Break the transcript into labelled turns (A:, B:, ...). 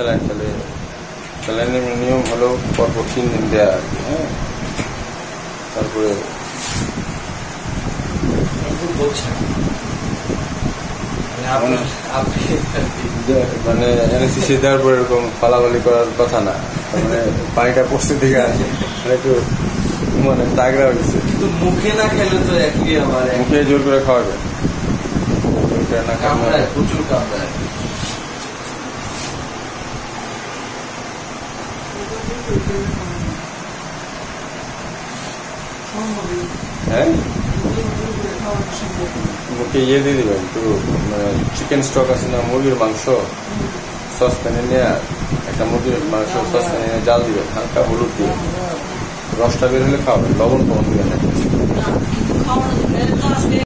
A: Saline তাহলে স্যালাইনের নিয়ম হলো পরপর তিন দিন দেওয়া আর কি হ্যাঁ। তারপরে
B: মানে
A: এনএসিসি দেওয়ার পর এরকম ফালাফালি করার কথা না। মানে পানিটা পড়ছে দিকে আছে মানে একটু মানে তাগড়া হয়েছে
B: কিন্তু মুখে না খেলে তো একই আমার
A: মুখে জোর করে খাওয়াবে জোর করে না
B: কামড়ায় প্রচুর কামড়ায়।
A: হ্যাঁ? মুখে ইয়ে দিয়ে দিবেন একটু মানে চিকেন স্টক আছে না মুরগির মাংস সসপ্যানে নিয়ে একটা মুরগির মাংস সসপ্যানে নিয়ে জাল দিবেন হালকা হলুদ দিয়ে। রসটা বের হলে খাওয়াবেন লবণ কম দিবেন